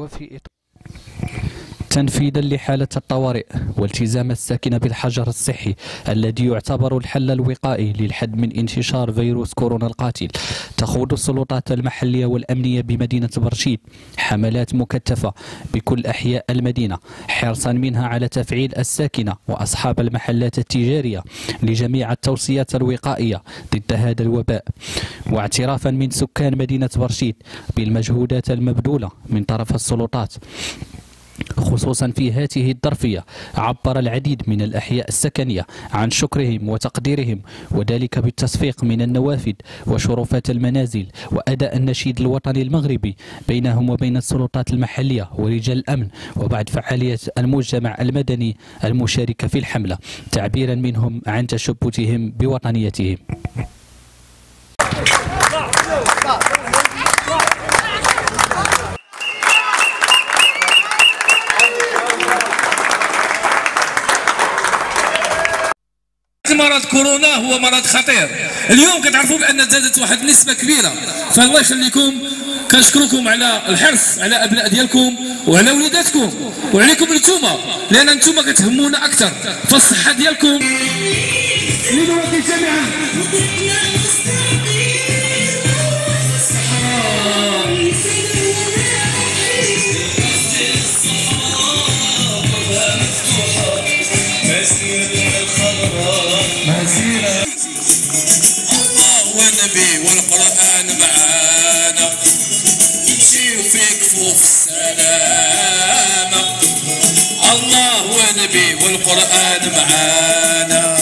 وفي إطار تنفيذا لحالة الطوارئ والتزام الساكنة بالحجر الصحي الذي يعتبر الحل الوقائي للحد من انتشار فيروس كورونا القاتل. تخوض السلطات المحلية والأمنية بمدينة برشيد. حملات مكثفة بكل أحياء المدينة حرصا منها على تفعيل الساكنة وأصحاب المحلات التجارية لجميع التوصيات الوقائية ضد هذا الوباء. واعترافا من سكان مدينة برشيد بالمجهودات المبذولة من طرف السلطات. خصوصا في هذه الظرفية عبر العديد من الأحياء السكنية عن شكرهم وتقديرهم وذلك بالتصفيق من النوافذ وشرفات المنازل وأداء النشيد الوطني المغربي بينهم وبين السلطات المحلية ورجال الأمن وبعد فعالية المجتمع المدني المشاركة في الحملة تعبيرا منهم عن تشبثهم بوطنيتهم. مرض كورونا هو مرض خطير. اليوم كتعرفوا بأن زادت واحد النسبة كبيرة. فالله يخليكم كنشكركم على الحرص على أبناء ديالكم وعلى وليداتكم. وعليكم نتوما لأن نتوما كتهمونا أكثر. فالصحة ديالكم. الله والنبي والقرآن معانا. نمشيو في كفوف السلامة الله والنبي والقرآن معانا.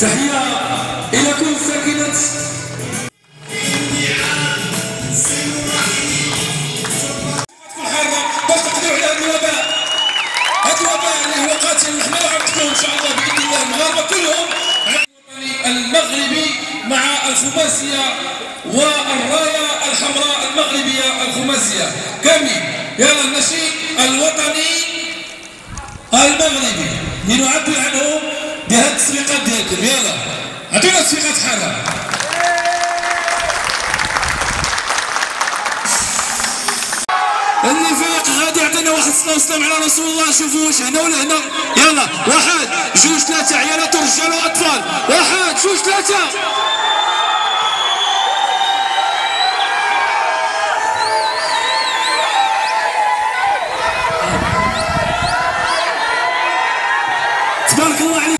تحية إلى كل ساكنة نحن نعرفكم ان شاء الله باذن الله المغاربه كلهم المغربي مع الخماسية والراية الحمراء المغربية الخماسية. كاملين يلا النشيد الوطني المغربي. لنعبر عنه بهذه التصفيقات ديالكم. يلا عطونا تصفيقات حاره اللي الصلاه والسلام على رسول الله شوفوا واش هنا ولا هنا. يلا واحد جوج ثلاثة. عيالات ورجال واطفال واحد جوج ثلاثة. تبارك الله عليك.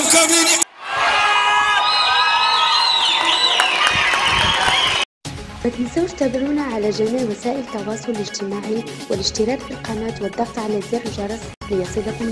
لكم كاملين ما تنسوش تتابعونا على جميع وسائل التواصل الاجتماعي والاشتراك في القناة والضغط على زر الجرس ليصلكم